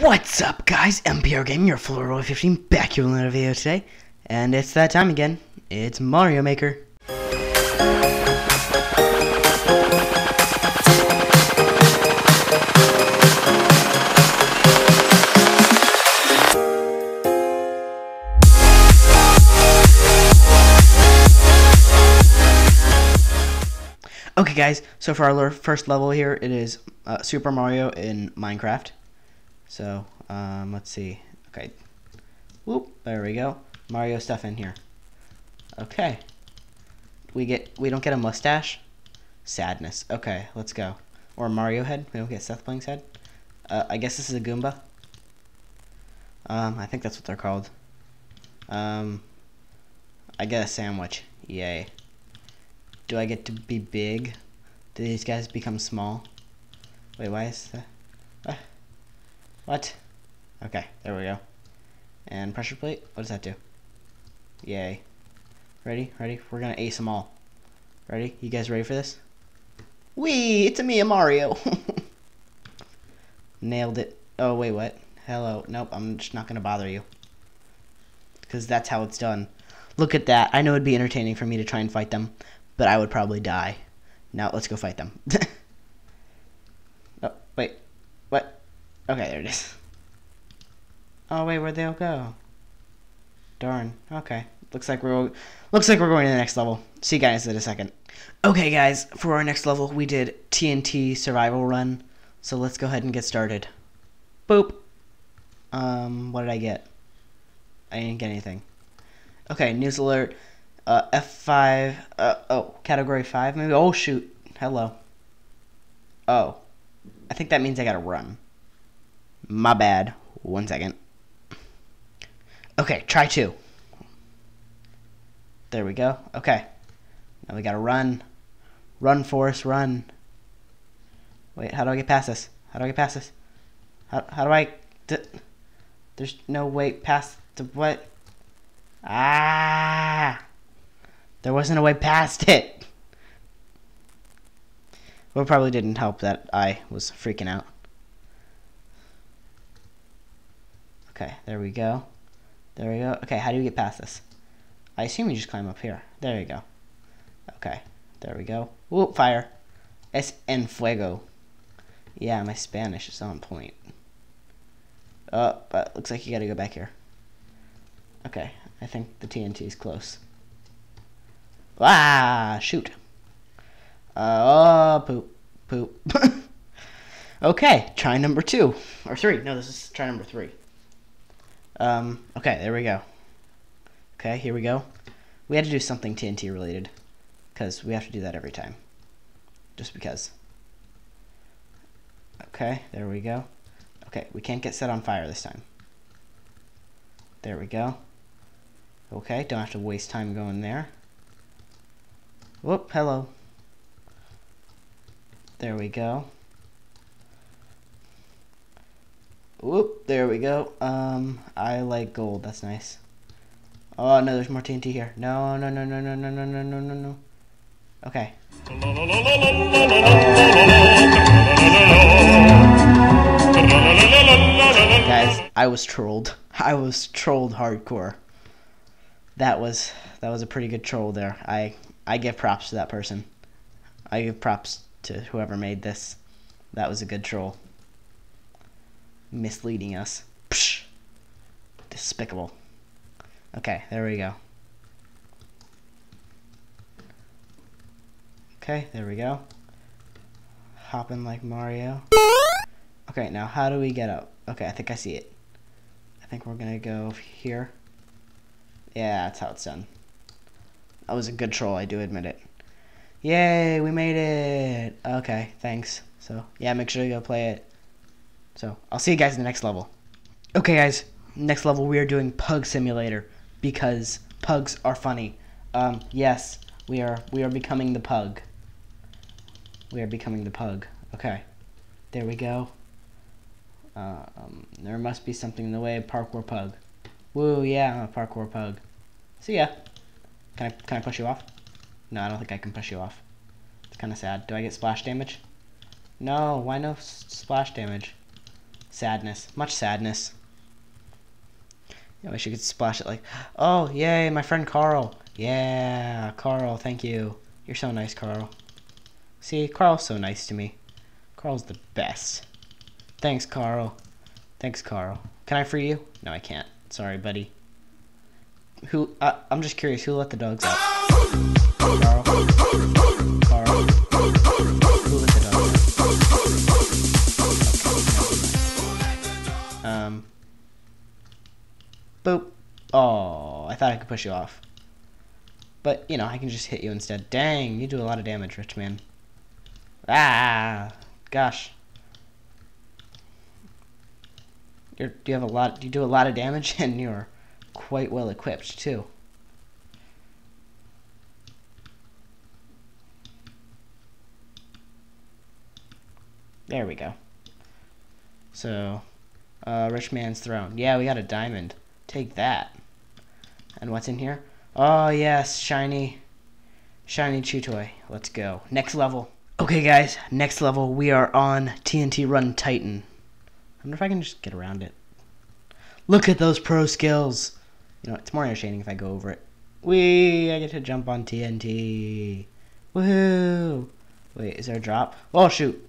What's up, guys? MPR Gaming, your Roy 15, back here with another video today. And it's that time again. It's Mario Maker. Okay, guys, so for our first level here, it is uh, Super Mario in Minecraft. So, um, let's see. Okay. Whoop, there we go. Mario stuff in here. Okay. We get, we don't get a mustache? Sadness. Okay, let's go. Or Mario head. We don't get SethBling's head. Uh, I guess this is a Goomba. Um, I think that's what they're called. Um, I get a sandwich. Yay. Do I get to be big? Do these guys become small? Wait, why is that? What? Okay, there we go. And pressure plate, what does that do? Yay. Ready? Ready? We're gonna ace them all. Ready? You guys ready for this? Wee! It's a me, a Mario! Nailed it. Oh, wait, what? Hello. Nope, I'm just not gonna bother you. Because that's how it's done. Look at that. I know it'd be entertaining for me to try and fight them, but I would probably die. Now let's go fight them. oh, wait. What? Okay, there it is. Oh wait, where'd they all go? Darn. Okay. Looks like we're looks like we're going to the next level. See you guys in a second. Okay, guys, for our next level, we did TNT survival run. So let's go ahead and get started. Boop. Um, what did I get? I didn't get anything. Okay, news alert. Uh, F5, uh, oh, category 5 maybe? Oh, shoot. Hello. Oh. I think that means I gotta run. My bad. One second. Okay, try two. There we go. Okay. Now we gotta run. Run, Forrest, run. Wait, how do I get past this? How do I get past this? How, how do I... There's no way past the what? Ah! There wasn't a way past it. Well, probably didn't help that I was freaking out. Okay, there we go. There we go. Okay, how do you get past this? I assume you just climb up here. There you go. Okay, there we go. Whoop, fire. Es en fuego. Yeah, my Spanish is on point. Oh, but looks like you gotta go back here. Okay, I think the TNT is close. Ah, shoot. Uh, oh, poop. Poop. okay, try number two. Or three. No, this is try number three. Um, okay, there we go. Okay, here we go. We had to do something TNT related. Because we have to do that every time. Just because. Okay, there we go. Okay, we can't get set on fire this time. There we go. Okay, don't have to waste time going there. Whoop, hello. There we go. Whoop, there we go. Um, I like gold. That's nice. Oh, no, there's more TNT here. No, no, no, no, no, no, no, no, no, no, no. Okay. Guys, I was trolled. I was trolled hardcore. That was that was a pretty good troll there. I I give props to that person. I give props to whoever made this. That was a good troll. Misleading us. Psh. Despicable. Okay, there we go. Okay, there we go. Hopping like Mario. Okay, now how do we get up? Okay, I think I see it. I think we're gonna go here. Yeah, that's how it's done. That was a good troll, I do admit it. Yay, we made it! Okay, thanks. So, yeah, make sure you go play it. So, I'll see you guys in the next level. Okay, guys, next level we are doing Pug Simulator because pugs are funny. Um, yes, we are we are becoming the pug. We are becoming the pug. Okay, there we go. Uh, um, there must be something in the way of parkour pug. Woo, yeah, I'm a parkour pug. See ya. Can I, can I push you off? No, I don't think I can push you off. It's kind of sad. Do I get splash damage? No, why no splash damage? Sadness. Much sadness. I wish you could splash it like, oh, yay, my friend Carl. Yeah, Carl, thank you. You're so nice, Carl. See, Carl's so nice to me. Carl's the best. Thanks, Carl. Thanks, Carl. Can I free you? No, I can't. Sorry, buddy. Who? Uh, I'm just curious. Who let the dogs out? Carl. Oh, I thought I could push you off. But, you know, I can just hit you instead. Dang, you do a lot of damage, rich man. Ah, gosh. You're, you have a lot. You do a lot of damage, and you're quite well equipped too. There we go. So, uh, rich man's throne. Yeah, we got a diamond. Take that. And what's in here? Oh yes, shiny, shiny chew toy. Let's go. Next level. Okay, guys. Next level. We are on TNT Run Titan. I wonder if I can just get around it. Look at those pro skills. You know, it's more entertaining if I go over it. Wee! I get to jump on TNT. Woohoo! Wait, is there a drop? Oh, shoot.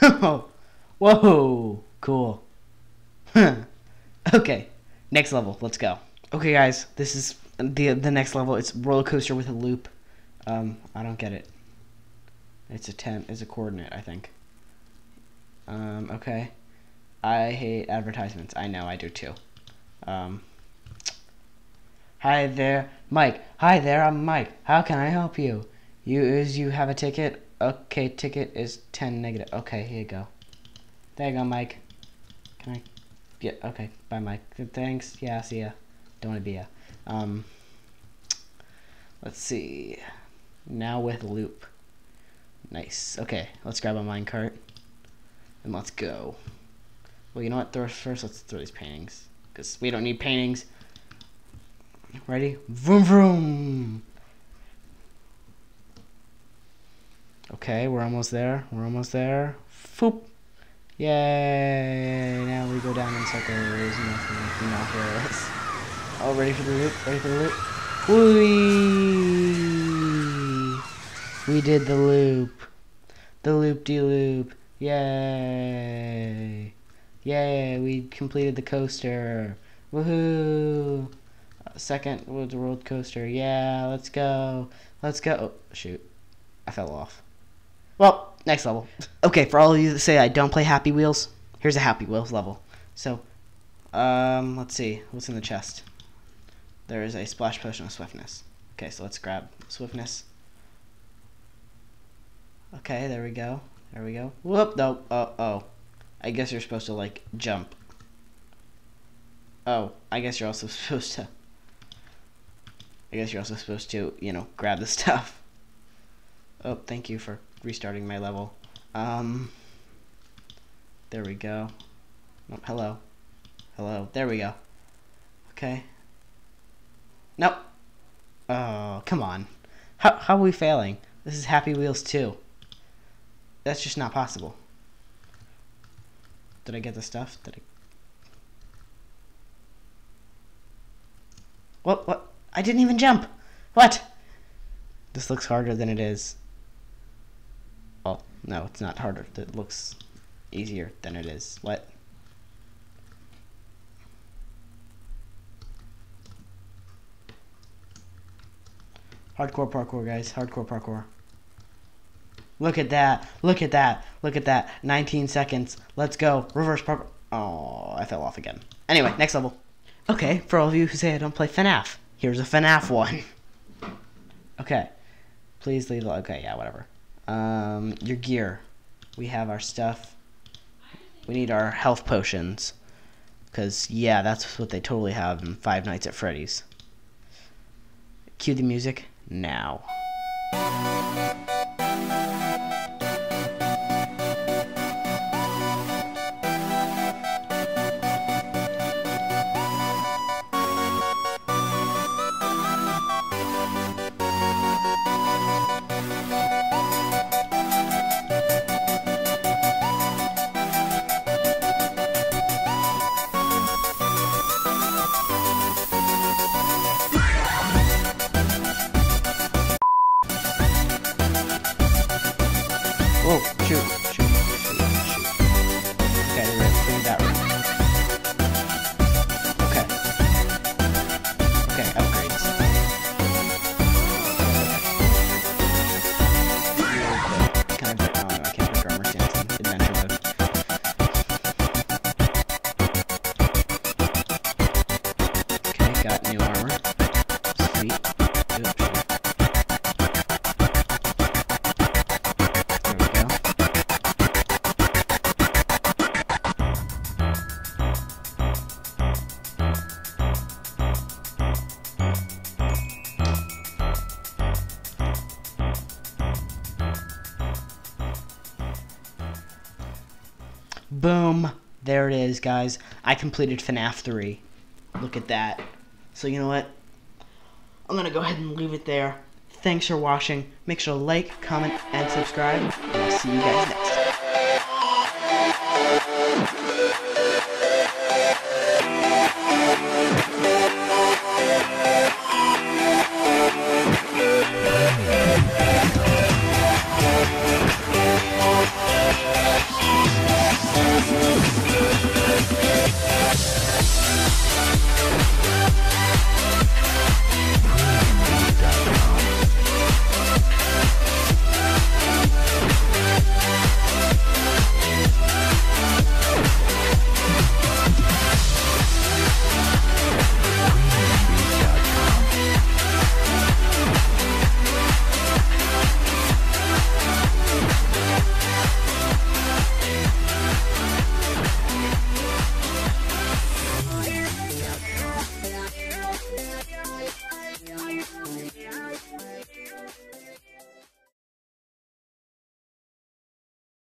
Whoa! Cool. okay, next level. Let's go. Okay, guys, this is the the next level. It's roller coaster with a loop. Um, I don't get it. It's a ten. It's a coordinate, I think. Um, okay. I hate advertisements. I know, I do too. Um, hi there, Mike. Hi there, I'm Mike. How can I help you? You is you have a ticket? Okay, ticket is ten negative. Okay, here you go. There you go, Mike. Can I? Yeah. Okay. Bye, Mike. Thanks. Yeah. See ya. Don't want to be a. Um. Let's see. Now with loop. Nice. Okay, let's grab a minecart. And let's go. Well, you know what? First, let's throw these paintings. Because we don't need paintings. Ready? Vroom vroom! Okay, we're almost there. We're almost there. Foop! Yay! Now we go down in circles. Nothing, nothing, nothing. Oh, ready for the loop? Ready for the loop? Whee! We did the loop. The loop-de-loop. Yay! Yay, we completed the coaster. Woohoo! Second was world coaster. Yeah, let's go. Let's go. Oh, shoot. I fell off. Well, next level. Okay, for all of you that say I don't play Happy Wheels, here's a Happy Wheels level. So, um, let's see. What's in the chest? There is a splash potion of swiftness. Okay, so let's grab swiftness. Okay, there we go. There we go. Whoop, no. Oh, oh. I guess you're supposed to, like, jump. Oh, I guess you're also supposed to... I guess you're also supposed to, you know, grab the stuff. Oh, thank you for restarting my level. Um, there we go. Oh, hello. Hello. There we go. Okay. Nope. Oh, come on. How, how are we failing? This is Happy Wheels 2. That's just not possible. Did I get the stuff? Did I... What? What? I didn't even jump! What? This looks harder than it is. Oh, no, it's not harder. It looks easier than it is. What? Hardcore parkour, guys. Hardcore parkour. Look at that. Look at that. Look at that. 19 seconds. Let's go. Reverse parkour. Oh, I fell off again. Anyway, next level. Okay, for all of you who say I don't play FNAF, here's a FNAF one. Okay. Please leave. Okay, yeah, whatever. Um, your gear. We have our stuff. We need our health potions. Because, yeah, that's what they totally have in Five Nights at Freddy's. Cue the music now. Guys. I completed FNAF 3. Look at that. So you know what? I'm going to go ahead and leave it there. Thanks for watching. Make sure to like, comment, and subscribe. And I'll see you guys next